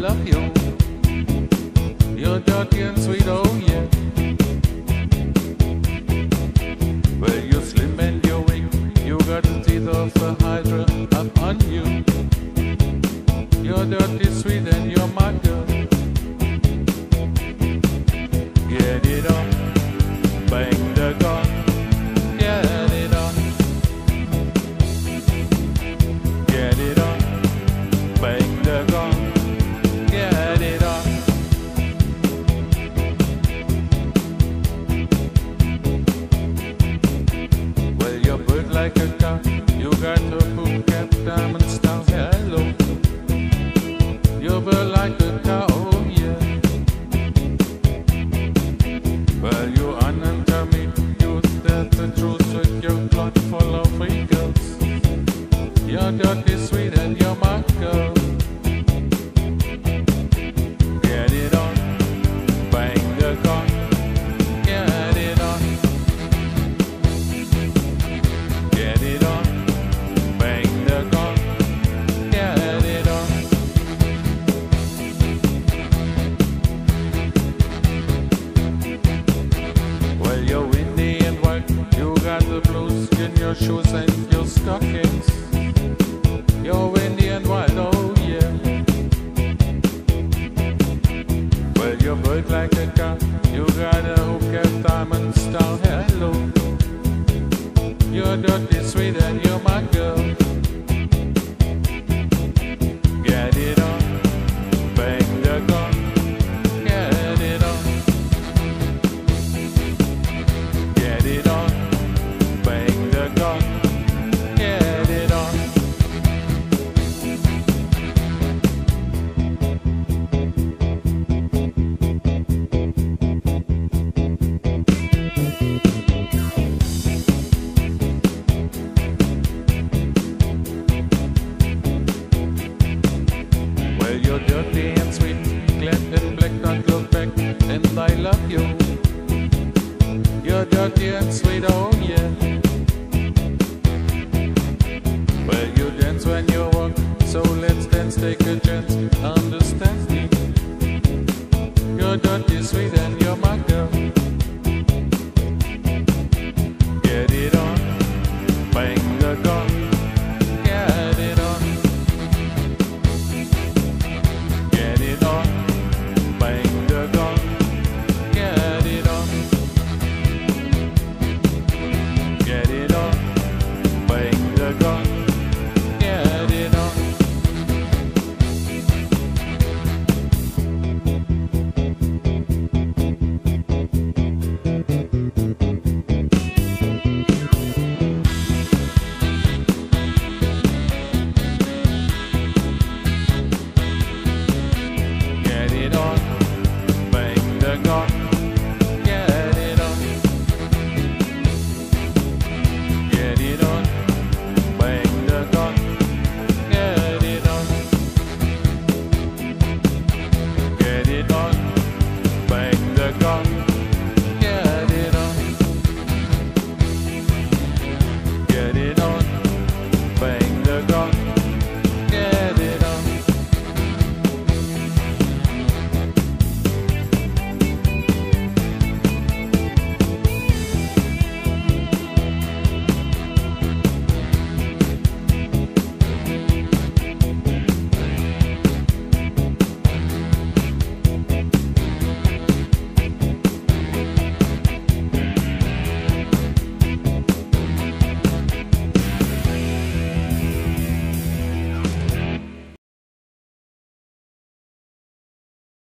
love you. You're dirty silver like a and the blue skin, your shoes and your stockings. Your Indian wild, oh yeah. Well, you're like a car, you got a hook diamond style down, hello. You're dirty sweet and you're my girl. of you. You're dirty and sweet, oh yeah. Well, you dance when you walk, so let's dance, take a chance.